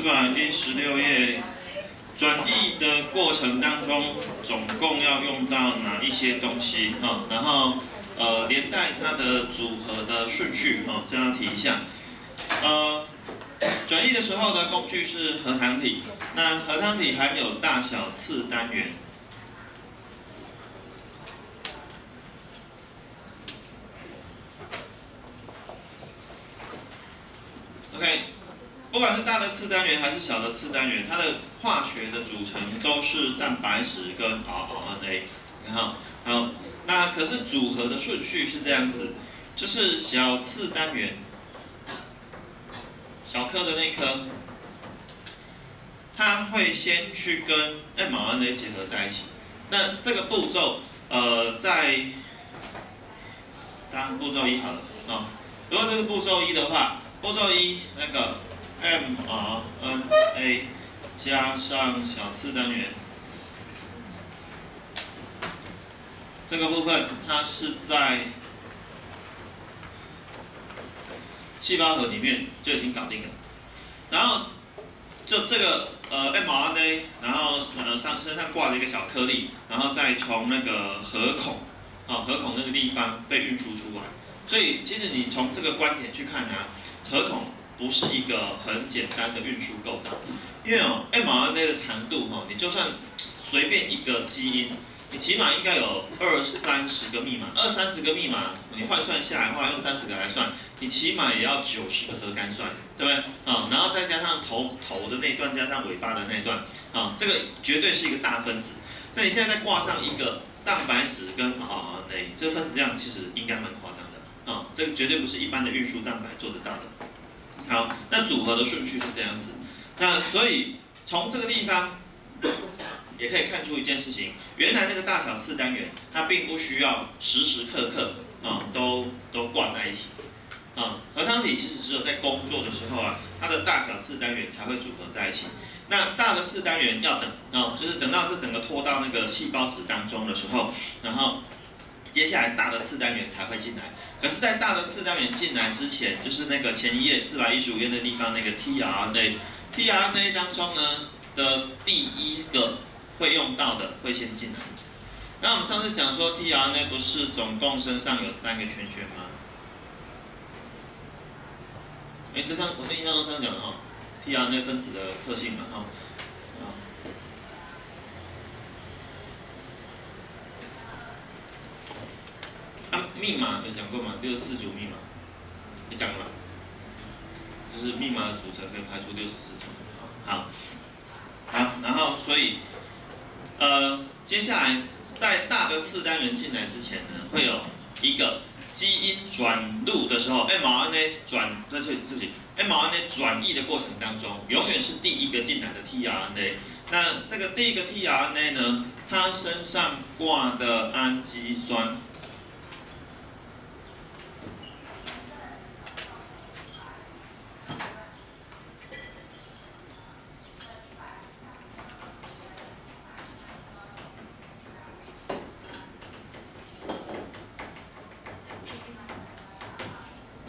四百一十六页，转译的过程当中，总共要用到哪一些东西啊？然后呃，连带它的组合的顺序啊，这样提一下。呃，转译的时候的工具是核糖体，那核糖体含有大小四单元。OK，不管是大的小的次单元，它的化学的组成都是蛋白质跟 RNA。然后，好，那可是组合的顺序是这样子，就是小次单元，小颗的那颗，它会先去跟 mRNA 结合在一起。那这个步骤，呃，在当步骤一好了啊。如果这个步骤一的话，步骤一，那个 mRNA 加上小四单元，这个部分它是在细胞核里面就已经搞定了。然后就这个呃 mRNA，然后呃上身上挂着一个小颗粒，然后再从那个核孔啊核孔那个地方被运输出来。所以其实你从这个观点去看呢。核孔不是一个很简单的运输构造，因为哦，mRNA 的长度哈，你就算随便一个基因，你起码应该有二三十个密码，二三十个密码，你换算下来的话，用三十个来算，你起码也要九十个核苷酸，对不对？啊，然后再加上头头的那段，加上尾巴的那段，啊，这个绝对是一个大分子。那你现在再挂上一个蛋白质跟 RNA，这个分子量其实应该蛮夸张的，啊，这个绝对不是一般的运输蛋白做得到的。好，那组合的顺序是这样子，那所以从这个地方也可以看出一件事情，原来那个大小次单元它并不需要时时刻刻啊都都挂在一起，啊，核糖体其实只有在工作的时候啊，它的大小次单元才会组合在一起，那大的次单元要等啊，就是等到这整个拖到那个细胞质当中的时候，然后。接下来大的次单元才会进来，可是，在大的次单元进来之前，就是那个前一页四百一十五页的地方那个 tRNA，tRNA 当中呢的第一个会用到的会先进来。那我们上次讲说 tRNA 不是总共身上有三个圈圈吗？哎，这上我印象中上讲的哦，tRNA 分子的特性嘛，哈。啊，密码有讲过吗？六十四组密码，你讲了吗？就是密码的组成可以排除六十四组。好，好，然后所以，呃，接下来在大的次单元进来之前呢，会有一个基因转录的时候，mRNA 转，对对不起，mRNA 转译的过程当中，永远是第一个进来的 tRNA。那这个第一个 tRNA 呢，它身上挂的氨基酸。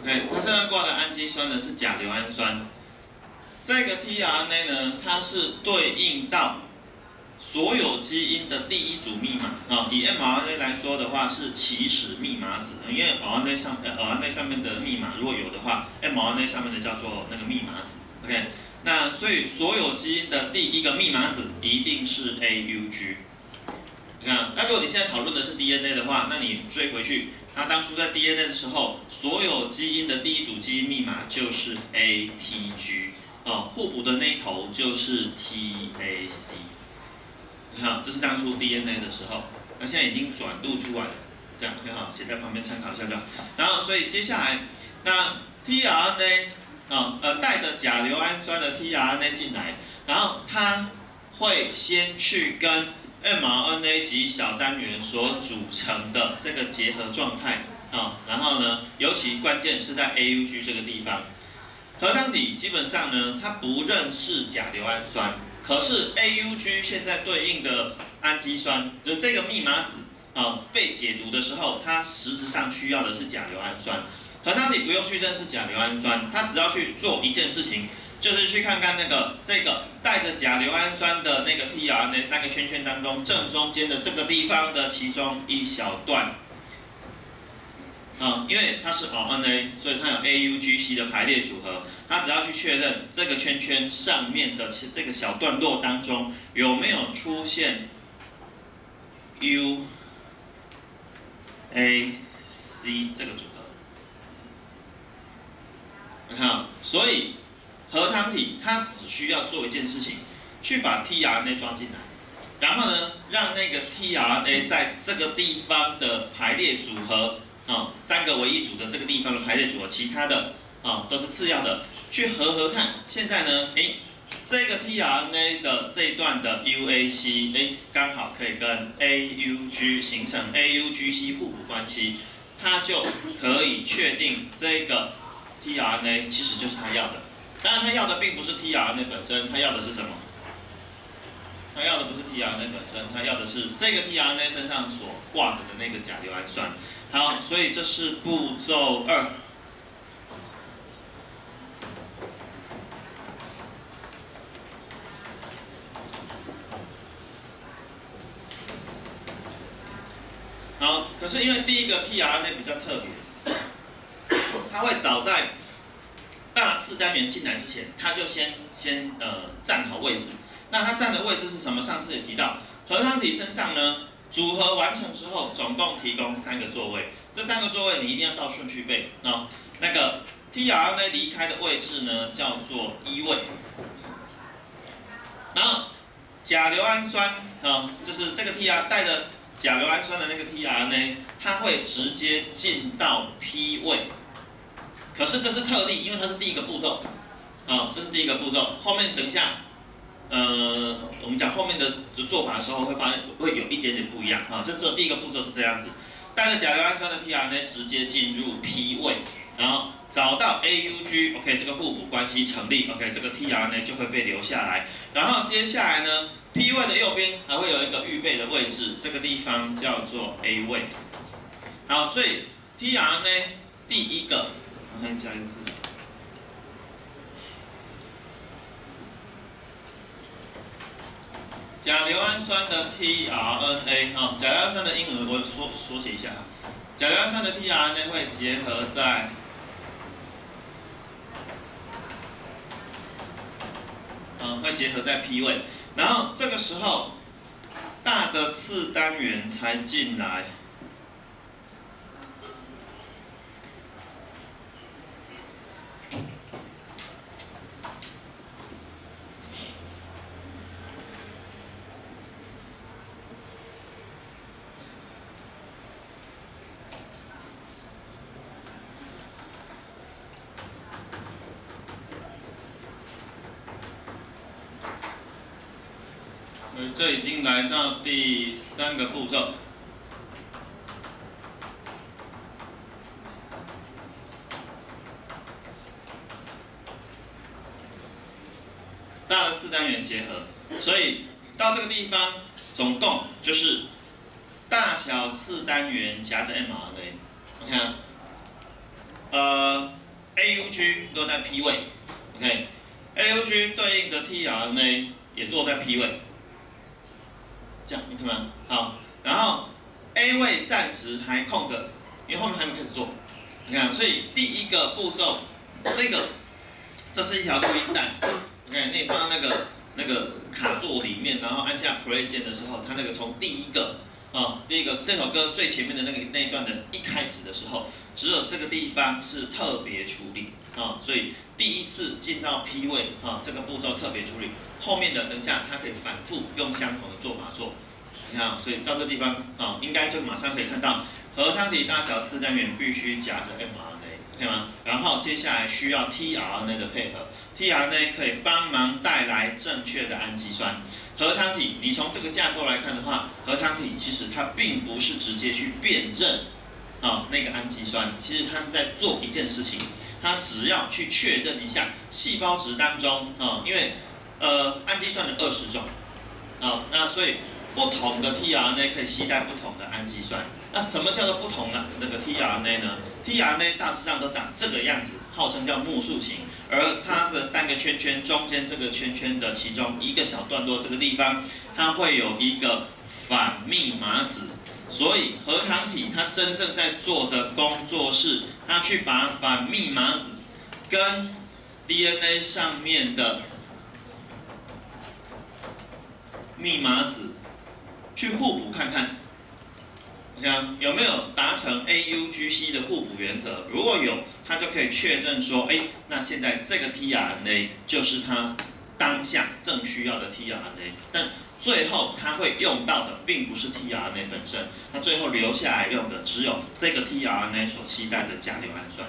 OK，它身上挂的氨基酸呢是甲硫氨酸。这个 tRNA 呢，它是对应到所有基因的第一组密码啊。以 mRNA 来说的话，是起始密码子，因为 RNA 上呃 RNA 上面的密码如果有的话，mRNA 上面的叫做那个密码子。OK，那所以所有基因的第一个密码子一定是 AUG。你看，那如果你现在讨论的是 DNA 的话，那你追回去，它当初在 DNA 的时候，所有基因的第一组基因密码就是 ATG，啊，互补的那一头就是 TAC。你看，这是当初 DNA 的时候，那现在已经转录出来了，这样很好，写在旁边参考一下就好。然后，所以接下来，那 tRNA 啊，呃，带着甲硫氨酸的 tRNA 进来，然后它会先去跟 mRNA 及小单元所组成的这个结合状态啊，然后呢，尤其关键是在 AUG 这个地方，核糖体基本上呢，它不认识甲硫氨酸，可是 AUG 现在对应的氨基酸，就这个密码子啊被解读的时候，它实质上需要的是甲硫氨酸，核糖体不用去认识甲硫氨酸，它只要去做一件事情。就是去看看那个这个带着甲硫氨酸的那个 tRNA 三个圈圈当中正中间的这个地方的其中一小段，嗯，因为它是 RNA，所以它有 AUGC 的排列组合，它只要去确认这个圈圈上面的这个小段落当中有没有出现 UAC 这个组合，你看，所以。核糖体它只需要做一件事情，去把 tRNA 装进来，然后呢，让那个 tRNA 在这个地方的排列组合啊，三个为一组的这个地方的排列组合，其他的啊都是次要的，去合合看。现在呢，诶，这个 tRNA 的这一段的 UAC，诶，刚好可以跟 AUG 形成 AUGC 互补关系，它就可以确定这个 tRNA 其实就是它要的。当然，他要的并不是 tRNA 本身，他要的是什么？他要的不是 tRNA 本身，他要的是这个 tRNA 身上所挂着的那个甲硫氨酸。好，所以这是步骤二。好，可是因为第一个 tRNA 比较特别，它会早在。大四单元进来之前，他就先先呃站好位置。那他站的位置是什么？上次也提到，核糖体身上呢，组合完成之后，总共提供三个座位。这三个座位你一定要照顺序背啊。那个 tRNA 离开的位置呢，叫做一位。然后甲硫氨酸啊，就是这个 tR 带着甲硫氨酸的那个 tRNA，它会直接进到 P 位。可是这是特例，因为它是第一个步骤，啊，这是第一个步骤。后面等一下，呃，我们讲后面的做法的时候，会发现会有一点点不一样啊。这这第一个步骤是这样子，带着甲硫氨酸的 tRNA 直接进入 P 位，然后找到 AUG，OK，这个互补关系成立，OK，这个 tRNA 就会被留下来。然后接下来呢，P 位的右边还会有一个预备的位置，这个地方叫做 A 位。好，所以 tRNA 第一个。我看加一个字。甲硫氨酸的 tRNA 啊，甲硫氨酸的英文我缩缩写一下啊。甲硫氨酸的 tRNA 会结合在，嗯，会结合在 P 位，然后这个时候大的次单元才进来。呃，这已经来到第三个步骤。大的四单元结合，所以到这个地方总共就是大小次单元夹着 mRNA。你看，呃，AUG 落在 P 位，OK，AUG 对应的 tRNA 也落在 P 位，这样你看吗？好，然后 A 位暂时还空着，因为后面还没开始做。你看，所以第一个步骤，那个，这是一条录音带。OK，那你放到那个那个卡座里面，然后按下 Play 键的时候，它那个从第一个啊，第一个这首歌最前面的那个那一段的一开始的时候，只有这个地方是特别处理啊，所以第一次进到 P 位啊，这个步骤特别处理，后面的等下它可以反复用相同的做法做，你看，所以到这地方啊，应该就马上可以看到核糖体大小次单元必须夹着 mRNA，OK 吗？然后接下来需要 tRNA 的配合。tRNA 可以帮忙带来正确的氨基酸。核糖体，你从这个架构来看的话，核糖体其实它并不是直接去辨认啊那个氨基酸，其实它是在做一件事情，它只要去确认一下细胞质当中啊，因为呃氨基酸的二十种啊，那所以不同的 tRNA 可以携带不同的氨基酸。那什么叫做不同的那个 tRNA 呢？tRNA 大致上都长这个样子，号称叫木塑型。而它的三个圈圈中间这个圈圈的其中一个小段落这个地方，它会有一个反密码子。所以核糖体它真正在做的工作是，它去把反密码子跟 DNA 上面的密码子去互补看看。看有没有达成 AUGC 的互补原则？如果有，它就可以确认说，哎，那现在这个 tRNA 就是它当下正需要的 tRNA。但最后它会用到的并不是 tRNA 本身，它最后留下来用的只有这个 tRNA 所期待的甲硫氨酸。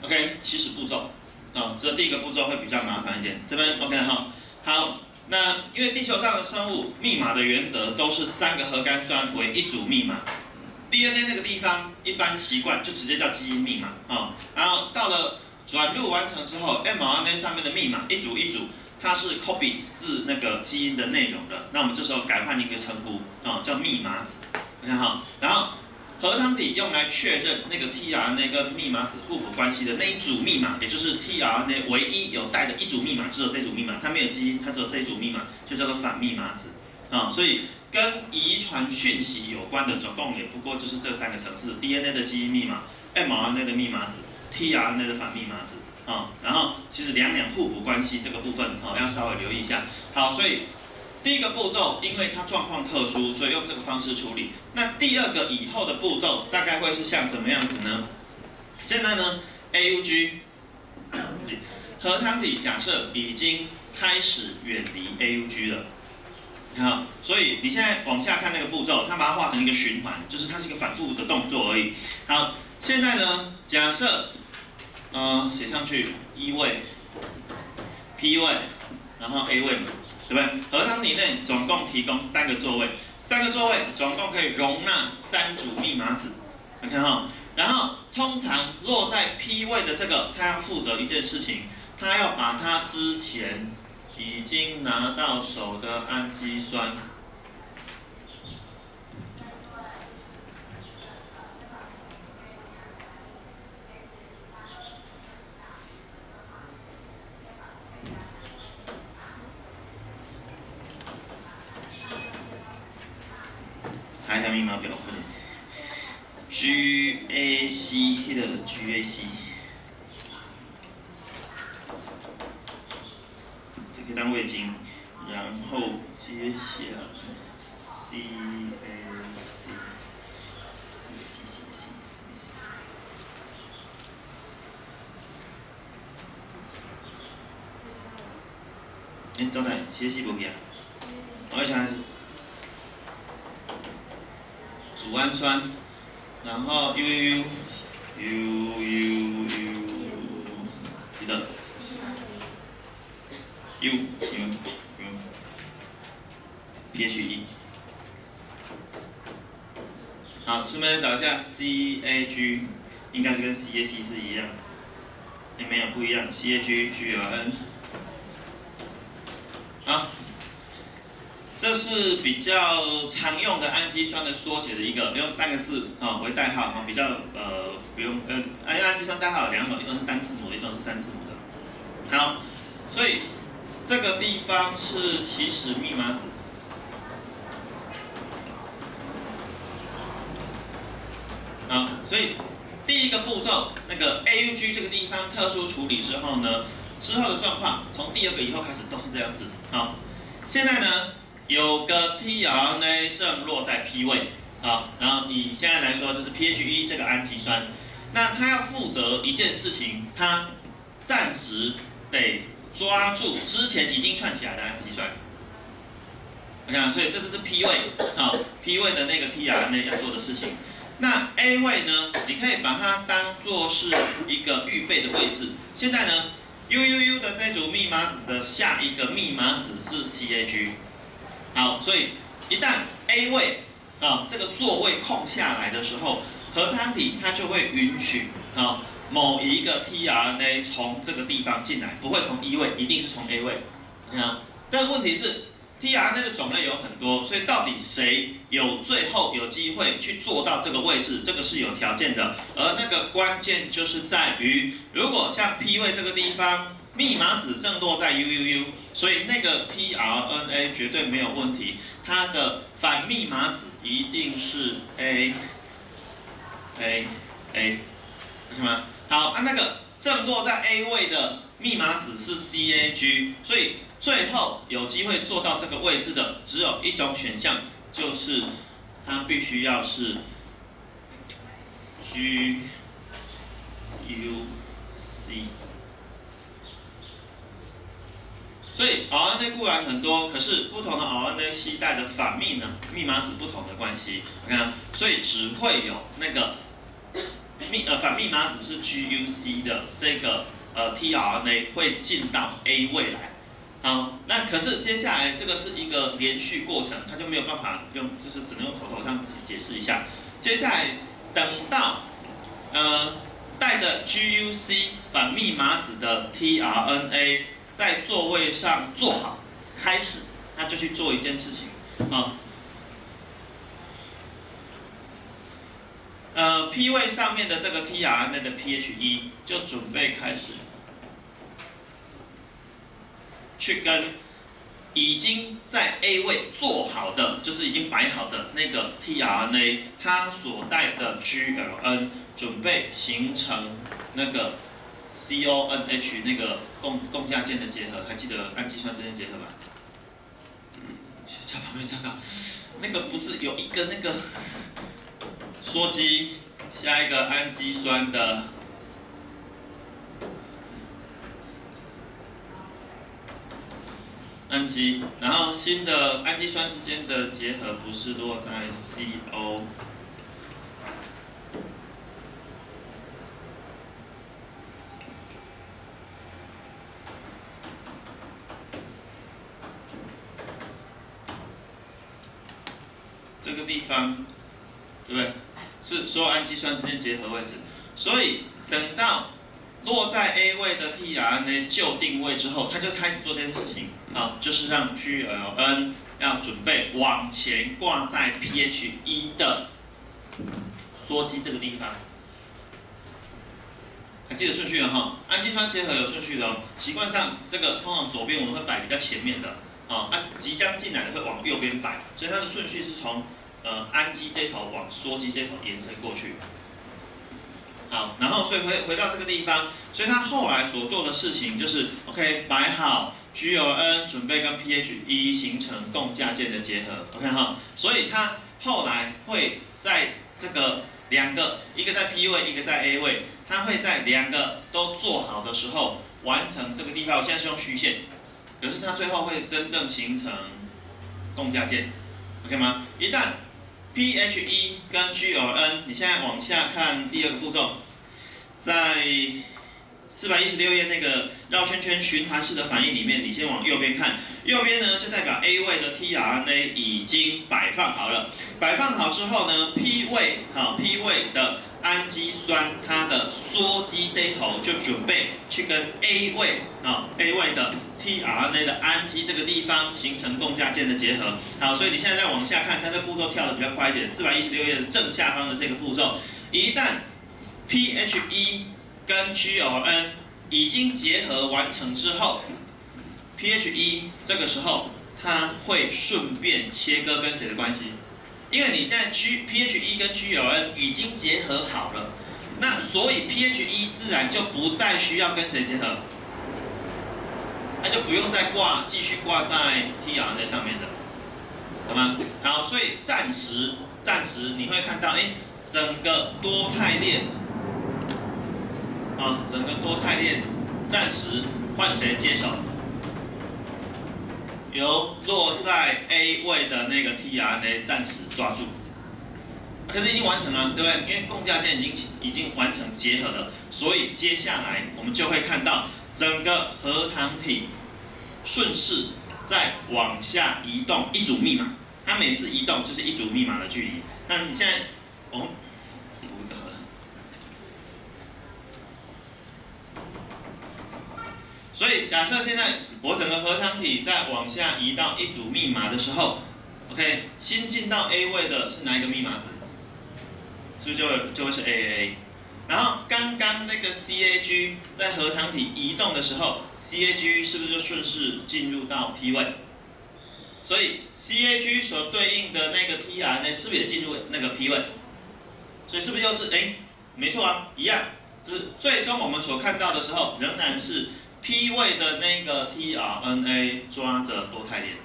OK，起始步骤啊，这第一个步骤会比较麻烦一点。这边 OK 哈，好。那因为地球上的生物密码的原则都是三个核苷酸为一组密码，DNA 那个地方一般习惯就直接叫基因密码啊，然后到了转录完成之后，mRNA 上面的密码一组一组，它是 copy 自那个基因的内容的，那我们这时候改换一个称呼啊，叫密码子，你看哈，然后。核糖体用来确认那个 tRNA 跟密码子互补关系的那一组密码，也就是 tRNA 唯一有带的一组密码，只有这组密码，它没有基因，它只有这组密码，就叫做反密码子啊。所以跟遗传讯息有关的，总共也不过就是这三个层次：DNA 的基因密码、mRNA 的密码子、tRNA 的反密码子啊。然后其实两两互补关系这个部分哦，要稍微留意一下。好，所以。第一个步骤，因为它状况特殊，所以用这个方式处理。那第二个以后的步骤大概会是像什么样子呢？现在呢，AUG 核糖体假设已经开始远离 AUG 了，好，所以你现在往下看那个步骤，它把它画成一个循环，就是它是一个反复的动作而已。好，现在呢，假设，呃，写上去一位，P 位，然后 A 位。对不对？核糖体内总共提供三个座位，三个座位总共可以容纳三组密码子。你看哈，然后通常落在 P 位的这个，它要负责一件事情，它要把它之前已经拿到手的氨基酸。查一下密码表，快点。G A C，迄个 G A C，这个当味精，然后接下来 C A C，C C C C C。哎，张仔，C C 不见，我想。组氨酸，然后 U U U U U，记得 U U U pH E。好，顺便找一下 CAG，应该跟 CAC 是一样，也没有不一样，CAG G R N 这是比较常用的氨基酸的缩写的一个，用三个字啊为代号啊，比较呃不用呃，氨氨基酸代号有两种，一种是单字母，一种是三字母的。好，所以这个地方是起始密码子。好，所以第一个步骤，那个 AUG 这个地方特殊处理之后呢？之后的状况，从第二个以后开始都是这样子。好，现在呢有个 tRNA 正落在 P 位，好，然后以现在来说就是 PHE 这个氨基酸，那它要负责一件事情，它暂时得抓住之前已经串起来的氨基酸。你看，所以这就是 P 位，好，P 位的那个 tRNA 要做的事情。那 A 位呢，你可以把它当做是一个预备的位置。现在呢？U U U 的这组密码子的下一个密码子是 C A G，好，所以一旦 A 位啊这个座位空下来的时候，核糖体它就会允许啊某一个 T R N A 从这个地方进来，不会从 E 位，一定是从 A 位，啊，但问题是。T R N A 的种类有很多，所以到底谁有最后有机会去做到这个位置，这个是有条件的。而那个关键就是在于，如果像 P 位这个地方，密码子正落在 U U U，所以那个 T R N A 绝对没有问题，它的反密码子一定是 A A A，为什么？好，啊那个正落在 A 位的密码子是 C A G，所以。最后有机会做到这个位置的，只有一种选项，就是它必须要是 G U C。所以 RNA 固然很多，可是不同的 RNA 系带的反密呢，密码子不同的关系，你看，所以只会有那个密呃反密码子是 G U C 的这个呃 tRNA 会进到 A 位来。好，那可是接下来这个是一个连续过程，它就没有办法用，就是只能用口头上解释一下。接下来等到呃带着 GUC 反密码子的 tRNA 在座位上坐好，开始，他就去做一件事情啊，呃 P 位上面的这个 tRNA 的 pH 就准备开始。去跟已经在 A 位做好的，就是已经摆好的那个 tRNA，它所带的 GLN 准备形成那个 CONH 那个共共价键的结合，还记得氨基酸之间结合吧？在旁边这个，那个不是有一个那个羧基下一个氨基酸的。氨基，然后新的氨基酸之间的结合不是落在 CO，个地方，对不对？氨基酸之间结合位置，所以等到。落在 A 位的 tRNA 就定位之后，它就开始做这件事情啊，就是让 GLN 要准备往前挂在 pH 一的羧基这个地方。还记得顺序了哈？氨基酸结合有顺序的哦。习惯上这个通常左边我们会摆比较前面的啊，氨即将进来的会往右边摆，所以它的顺序是从呃氨基这头往羧基这头延伸过去。好，然后所以回回到这个地方，所以他后来所做的事情就是，OK，摆好 G O N，准备跟 pH 一形成共价键的结合，OK 哈，所以他后来会在这个两个，一个在 P 位，一个在 A 位，他会在两个都做好的时候完成这个地方。我现在是用虚线，可是它最后会真正形成共价键，OK 吗？一旦 PHE 跟 GLN，你现在往下看第二个步骤，在四百一十六页那个绕圈圈循环式的反应里面，你先往右边看，右边呢就代表 A 位的 tRNA 已经摆放好了。摆放好之后呢，P 位好 P 位的氨基酸它的羧基这头就准备去跟 A 位啊 A 位的 tRNA 的氨基这个地方形成共价键的结合。好，所以你现在再往下看，它这步骤跳的比较快一点，四百一十六页的正下方的这个步骤，一旦 PHE 跟 GLN 已经结合完成之后，PHE 这个时候它会顺便切割跟谁的关系？因为你现在 G PHE 跟 GLN 已经结合好了，那所以 PHE 自然就不再需要跟谁结合，它就不用再挂继续挂在 TRN 上面的，好吗？好，所以暂时暂时你会看到，哎，整个多肽链。啊，整个多肽链暂时换谁接手？由落在 A 位的那个 tRNA 暂时抓住。可是已经完成了，对不对？因为共价键已经已经完成结合了，所以接下来我们就会看到整个核糖体顺势再往下移动一组密码。它每次移动就是一组密码的距离。那你现在，我们。所以假设现在我整个核糖体在往下移到一组密码的时候，OK，新进到 A 位的是哪一个密码子？是不是就就会是 AAA？然后刚刚那个 CAG 在核糖体移动的时候，CAG 是不是就顺势进入到 P 位？所以 CAG 所对应的那个 TRN 是不是也进入那个 P 位？所以是不是又是哎，没错啊，一样，就是最终我们所看到的时候仍然是。P 位的那个 tRNA 抓着多肽链，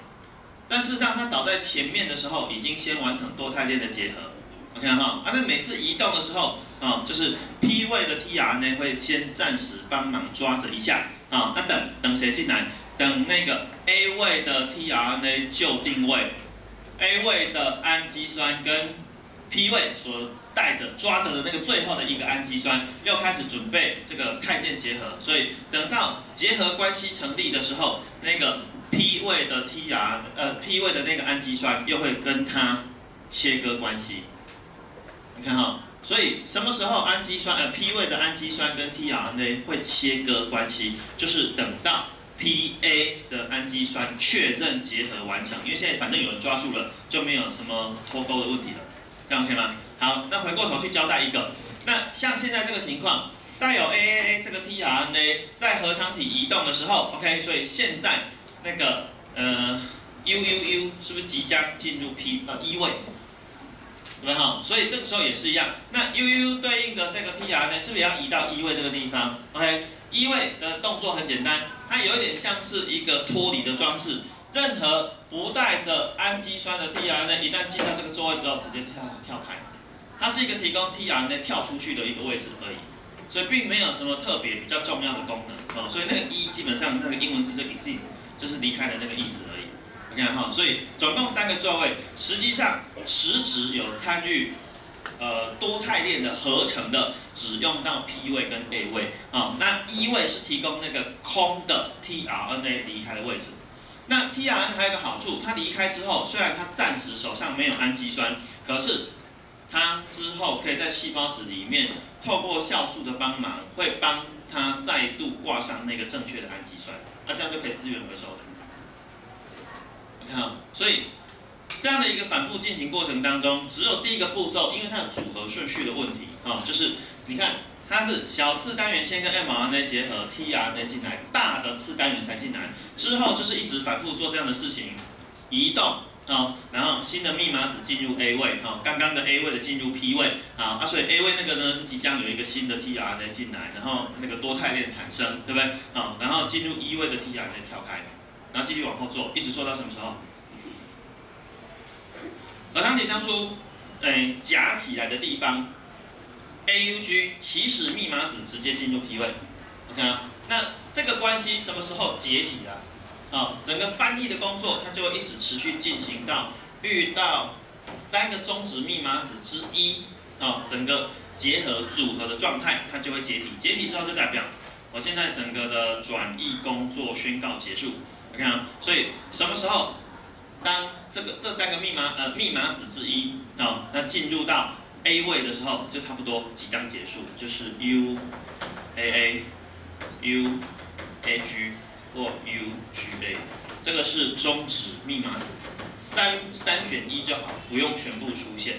但事实上它早在前面的时候已经先完成多肽链的结合，OK 哈，啊那每次移动的时候啊，就是 P 位的 tRNA 会先暂时帮忙抓着一下。啊，那等等谁进来？等那个 A 位的 tRNA 就定位，A 位的氨基酸跟 P 位所带着抓着的那个最后的一个氨基酸，又开始准备这个肽键结合，所以等到结合关系成立的时候，那个 P 位的 tR 呃 P 位的那个氨基酸又会跟它切割关系。你看哈，所以什么时候氨基酸呃 P 位的氨基酸跟 tRNA 会切割关系，就是等到 PA 的氨基酸确认结合完成，因为现在反正有人抓住了，就没有什么脱钩的问题了。这样 OK 吗？好，那回过头去交代一个，那像现在这个情况，带有 AAA 这个 tRNA 在核糖体移动的时候，OK，所以现在那个呃 UUU 是不是即将进入 P 呃一位？对吧？哈，所以这个时候也是一样，那 UUU 对应的这个 tRNA 是不是要移到一位这个地方？OK，一位的动作很简单，它有一点像是一个脱离的装置。任何不带着氨基酸的 tRNA，一旦进到这个座位之后，直接跳跳开，它是一个提供 tRNA 跳出去的一个位置而已，所以并没有什么特别比较重要的功能哦。所以那个一基本上那个英文字就 exit，就是离开的那个意思而已。OK 哈，所以总共三个座位，实际上实质有参与呃多肽链的合成的，只用到 P 位跟 A 位啊。那一位是提供那个空的 tRNA 离开的位置。那 tRNA 还有一个好处，它离开之后，虽然它暂时手上没有氨基酸，可是它之后可以在细胞质里面透过酵素的帮忙，会帮它再度挂上那个正确的氨基酸，那这样就可以资源回收了。你看，所以这样的一个反复进行过程当中，只有第一个步骤，因为它有组合顺序的问题啊，就是你看。它是小次单元先跟 mRNA 结合，tRNA 进来，大的次单元才进来，之后就是一直反复做这样的事情，移动哦，然后新的密码子进入 A 位啊，刚刚的 A 位的进入 P 位啊，啊，所以 A 位那个呢是即将有一个新的 tRNA 进来，然后那个多肽链产生，对不对？啊，然后进入 E 位的 tRNA 跳开，然后继续往后做，一直做到什么时候？核糖体当初，哎，夹起来的地方。AUG 起始密码子直接进入 P 位，OK 啊？那这个关系什么时候解体啊？啊，整个翻译的工作它就会一直持续进行到遇到三个终止密码子之一啊，整个结合组合的状态它就会解体。解体之后就代表我现在整个的转译工作宣告结束。OK 啊，所以什么时候当这个这三个密码呃密码子之一啊，那进入到 A 位的时候，就差不多即将结束，就是 U A A U A G 或 U G A，这个是终止密码子，三三选一就好，不用全部出现。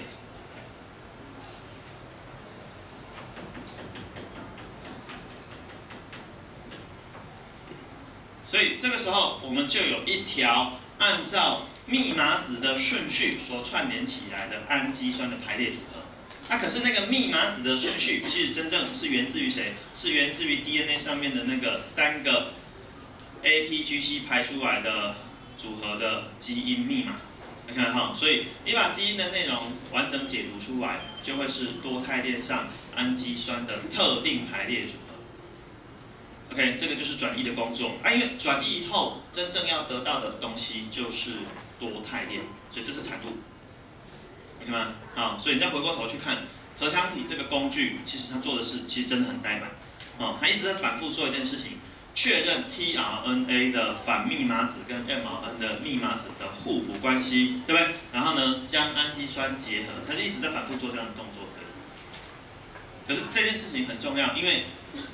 所以这个时候，我们就有一条按照密码子的顺序所串联起来的氨基酸的排列组合。那可是那个密码子的顺序，其实真正是源自于谁？是源自于 DNA 上面的那个三个 ATGC 排出来的组合的基因密码。你看哈，所以你把基因的内容完整解读出来，就会是多肽链上氨基酸的特定排列组合。OK，这个就是转译的工作啊，因为转译后真正要得到的东西就是多肽链，所以这是产物，OK 吗？好，所以你再回过头去看核糖体这个工具，其实它做的事其实真的很呆板，哦，它一直在反复做一件事情，确认 tRNA 的反密码子跟 mRNA 的密码子的互补关系，对不对？然后呢，将氨基酸结合，它就一直在反复做这样的动作。可是这件事情很重要，因为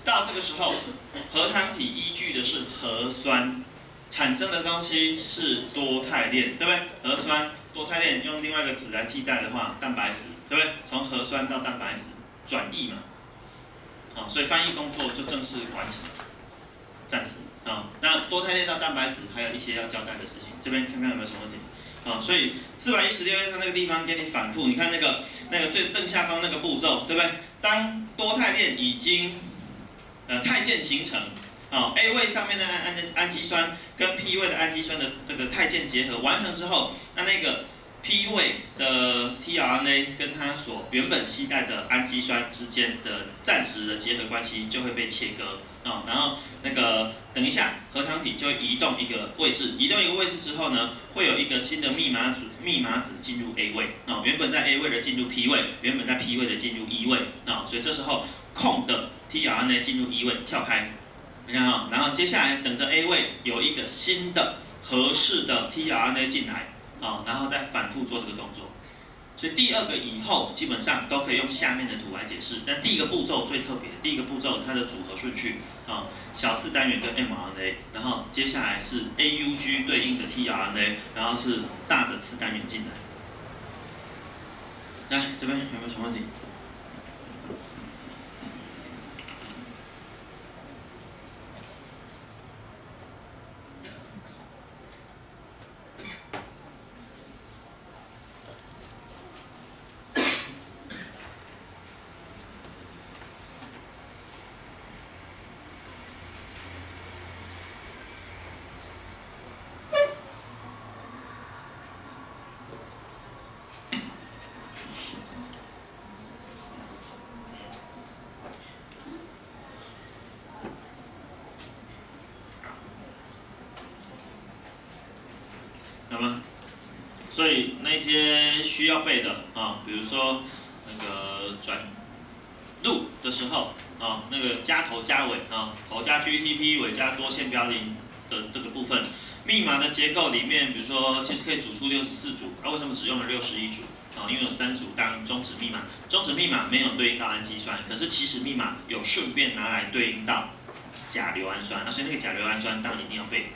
到这个时候，核糖体依据的是核酸产生的东西是多肽链，对不对？核酸多肽链用另外一个词来替代的话，蛋白质，对不对？从核酸到蛋白质转译嘛，好，所以翻译工作就正式完成了，暂时啊。那多肽链到蛋白质还有一些要交代的事情，这边看看有没有什么问题。啊，所以四百一十六页上那个地方给你反复，你看那个那个最正下方那个步骤，对不对？当多肽链已经呃肽键形成，啊 A 位上面的氨氨氨基酸跟 P 位的氨基酸的这个肽键结合完成之后，那那个 P 位的 tRNA 跟它所原本携带的氨基酸之间的暂时的结合关系就会被切割。啊，然后那个等一下，核糖体就会移动一个位置，移动一个位置之后呢，会有一个新的密码组密码子进入 A 位，啊，原本在 A 位的进入 P 位，原本在 P 位的进入 E 位，啊，所以这时候空的 tRNA 进入 E 位跳开，你看啊，然后接下来等着 A 位有一个新的合适的 tRNA 进来，啊，然后再反复做这个动作。所以第二个以后基本上都可以用下面的图来解释，但第一个步骤最特别，第一个步骤它的组合顺序啊，小次单元跟 mRNA，然后接下来是 AUG 对应的 tRNA，然后是大的次单元进来。来，这边有没有什么问题？所以那些需要背的啊，比如说那个转录的时候啊，那个加头加尾啊，头加 GTP 尾加多线标零的这个部分，密码的结构里面，比如说其实可以组出六十四组，啊为什么只用了六十一组啊？因为有三组当终止密码，终止密码没有对应到氨基酸，可是其实密码有顺便拿来对应到甲硫氨酸，那所以那个甲硫氨酸当然一定要背。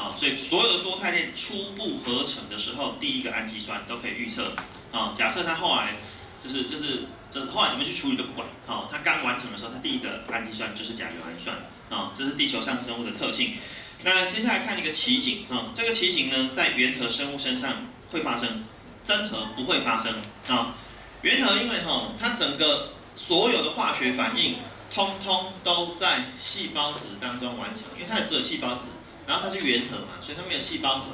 啊，所以所有的多肽链初步合成的时候，第一个氨基酸都可以预测。啊，假设它后来就是就是这后来怎么去处理都不管。好，它刚完成的时候，它第一个氨基酸就是甲硫氨酸。啊，这是地球上生物的特性。那接下来看一个奇景。啊，这个奇景呢，在原核生物身上会发生，真核不会发生。啊，原核因为哈，它整个所有的化学反应通通都在细胞质当中完成，因为它只有细胞质。然后它是原核嘛，所以它没有细胞核，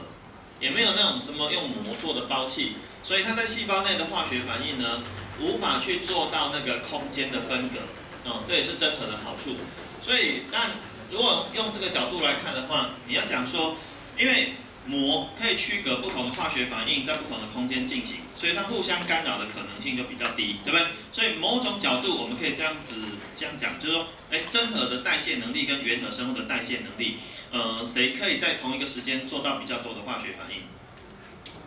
也没有那种什么用膜做的包器，所以它在细胞内的化学反应呢，无法去做到那个空间的分隔，哦，这也是真核的好处。所以，但如果用这个角度来看的话，你要讲说，因为膜可以区隔不同的化学反应在不同的空间进行，所以它互相干扰的可能性就比较低，对不对？所以某种角度我们可以这样子这样讲，就是说，哎，真核的代谢能力跟原核生物的代谢能力，呃，谁可以在同一个时间做到比较多的化学反应？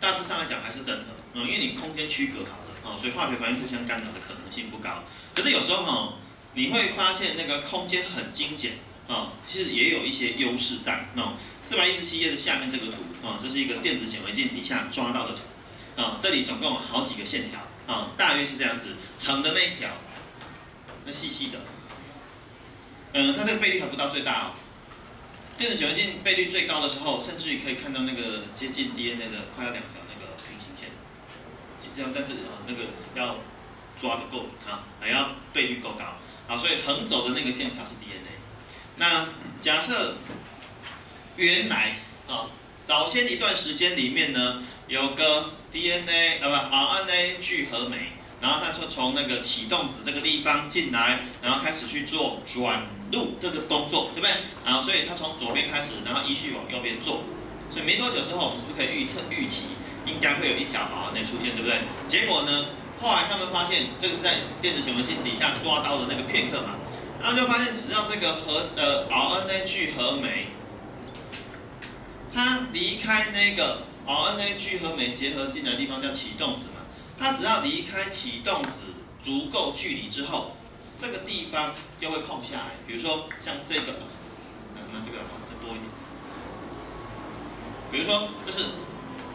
大致上来讲还是真核，嗯，因为你空间区隔好了，哦，所以化学反应互相干扰的可能性不高。可是有时候哈，你会发现那个空间很精简，啊，其实也有一些优势在，那。四百一十七页的下面这个图啊，这是一个电子显微镜底下抓到的图啊，这里总共有好几个线条啊，大约是这样子，横的那一条，那细细的，嗯，它这个倍率还不到最大哦。电子显微镜倍率最高的时候，甚至于可以看到那个接近 DNA 的快要两条那个平行线，这样，但是啊，那个要抓的够准哈，还要倍率够高，好，所以横走的那个线条是 DNA。那假设。原来啊，早先一段时间里面呢，有个 DNA 啊不 RNA 聚合酶，然后它就从那个启动子这个地方进来，然后开始去做转录这个工作，对不对？然后所以它从左边开始，然后依序往右边做，所以没多久之后，我们是不是可以预测预期应该会有一条 RNA 出现，对不对？结果呢，后来他们发现这个是在电子显微镜底下抓到的那个片刻嘛，然后就发现只要这个核呃 RNA 聚合酶。它离开那个 RNA 聚合酶结合进来的地方叫启动子嘛，它只要离开启动子足够距离之后，这个地方就会空下来。比如说像这个，那那这个再多一点。比如说这是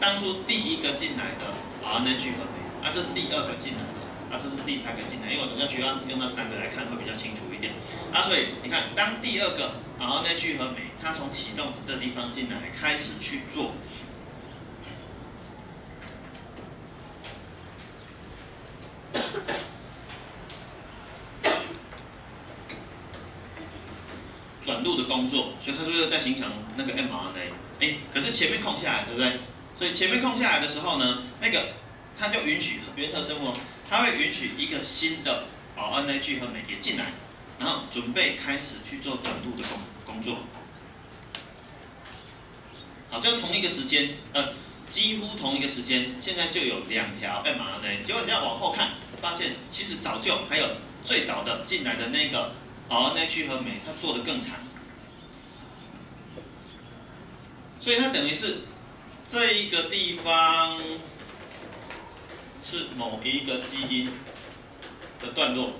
当初第一个进来的 RNA 聚合酶，啊，这是第二个进来的。啊，这是第三个进来，因为我等下需要用那三个来看会比较清楚一点。啊，所以你看，当第二个然后那聚合酶它从启动子这地方进来，开始去做转录的工作，所以它是不是在形成那个 mRNA？哎，可是前面空下来，对不对？所以前面空下来的时候呢，那个它就允许原特生物。它会允许一个新的 RNA 聚合酶也进来，然后准备开始去做转录的工工作。好，就同一个时间，呃，几乎同一个时间，现在就有两条 mRNA。结果你要往后看，发现其实早就还有最早的进来的那个 RNA 聚合酶，它做的更长。所以它等于是这一个地方。是某一个基因的段落，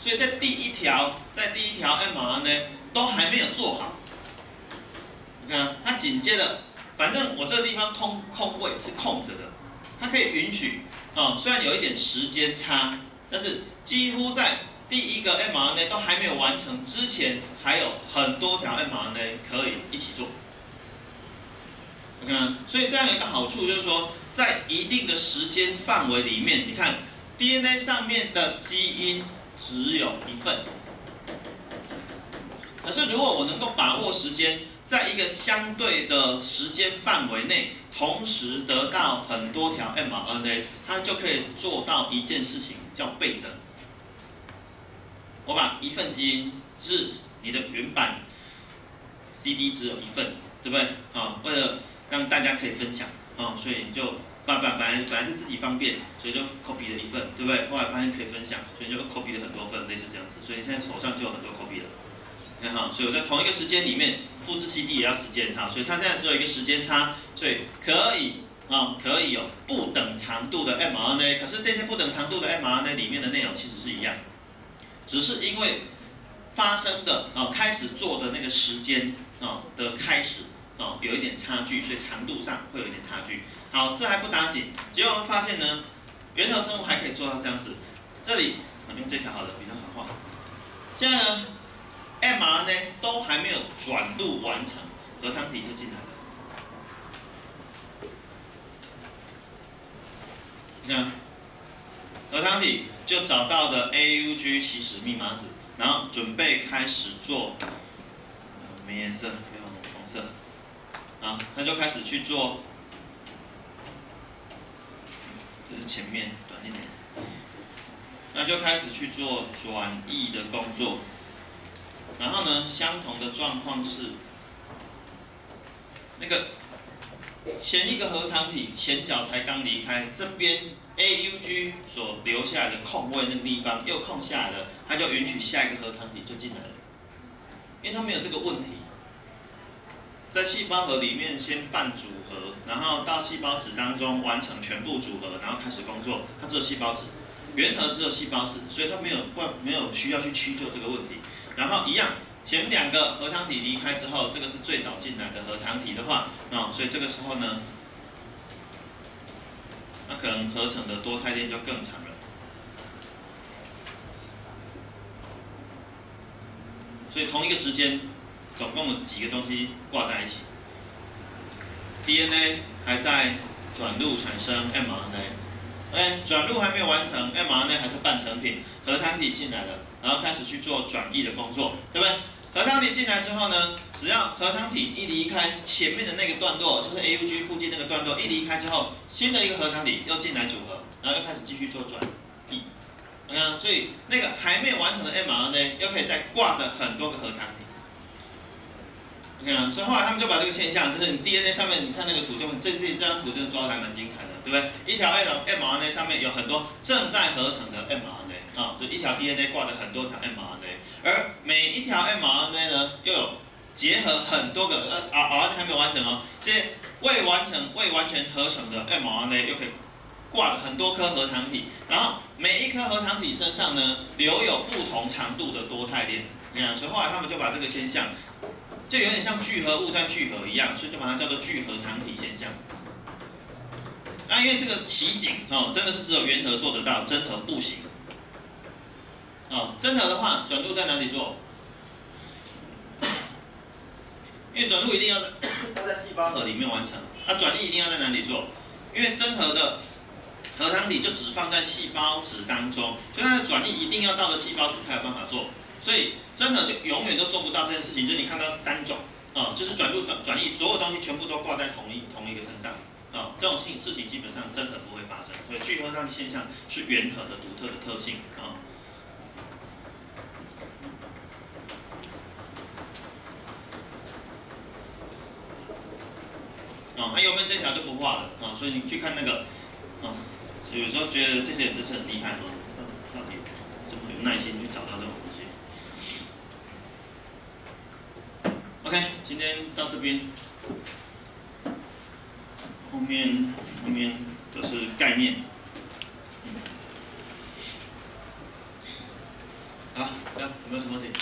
所以在第一条，在第一条 mRNA 都还没有做好。你看，它紧接着，反正我这个地方空空位是空着的，它可以允许啊，虽然有一点时间差，但是几乎在第一个 mRNA 都还没有完成之前，还有很多条 mRNA 可以一起做。你看，所以这样一个好处就是说，在一定的时间范围里面，你看 DNA 上面的基因只有一份。可是如果我能够把握时间，在一个相对的时间范围内，同时得到很多条 mRNA，它就可以做到一件事情，叫倍增。我把一份基因是你的原版 CD 只有一份，对不对？啊，为了让大家可以分享啊，所以就本本本来本来是自己方便，所以就 copy 了一份，对不对？后来发现可以分享，所以就 copy 了很多份，类似这样子。所以现在手上就有很多 copy 了。你看哈，所以我在同一个时间里面复制 CD 也要时间哈，所以它现在只有一个时间差，所以可以啊，可以有不等长度的 mRNA。可是这些不等长度的 mRNA 里面的内容其实是一样，只是因为发生的啊开始做的那个时间啊的开始。哦，有一点差距，所以长度上会有一点差距。好，这还不打紧，结果我们发现呢，原头生物还可以做到这样子。这里用这条好了，比较好画。现在呢，MR 呢都还没有转录完成，核糖体就进来了。你看，核糖体就找到的 AUG 起始密码子，然后准备开始做，没颜色，用红色。啊，他就开始去做，这是前面短一点，那就开始去做转译的工作。然后呢，相同的状况是，那个前一个核糖体前脚才刚离开，这边 AUG 所留下来的空位那个地方又空下来了，它就允许下一个核糖体就进来了，因为它没有这个问题。在细胞核里面先半组合，然后到细胞质当中完成全部组合，然后开始工作。它只有细胞质，原核只有细胞质，所以它没有关没有需要去屈就这个问题。然后一样，前两个核糖体离开之后，这个是最早进来的核糖体的话，啊，所以这个时候呢，那可能合成的多肽链就更长了。所以同一个时间。总共有几个东西挂在一起？DNA 还在转录产生 mRNA，哎，转录还没有完成，mRNA 还是半成品，核糖体进来了，然后开始去做转译的工作，对不对？核糖体进来之后呢，只要核糖体一离开前面的那个段落，就是 AUG 附近那个段落一离开之后，新的一个核糖体又进来组合，然后又开始继续做转译，看，所以那个还没有完成的 mRNA 又可以再挂着很多个核糖体。OK 啊，所以后来他们就把这个现象，就是你 DNA 上面，你看那个图就很，这这这张图真的抓的还蛮精彩的，对不对？一条 M mRNA 上面有很多正在合成的 mRNA 啊，所以一条 DNA 挂着很多条 mRNA，而每一条 mRNA 呢，又有结合很多个呃 RNA 还没有完成哦，这些未完成、未完全合成的 mRNA 又可以挂了很多颗核糖体，然后每一颗核糖体身上呢，留有不同长度的多肽链，你看，所以后来他们就把这个现象。就有点像聚合物在聚合一样，所以就把它叫做聚合糖体现象。那因为这个奇景哦，真的是只有原核做得到，真核不行。哦，真核的话，转录在哪里做？因为转录一定要在要在细胞核里面完成，那转译一定要在哪里做？因为真核的核糖体就只放在细胞质当中，所以它的转译一定要到了细胞质才有办法做。所以真的就永远都做不到这件事情，就是你看到三种，啊，就是转入转转移，所有东西全部都挂在同一同一个身上，啊，这种性事情基本上真的不会发生。所以聚合上的现象是原核的独特的特性，啊。啊，那右边这条就不画了，啊，所以你去看那个，啊，有时候觉得这些人真是很厉害，啊，到底怎么有耐心去找到这。OK，今天到这边，后面后面都是概念。好，来，有没有什么问题？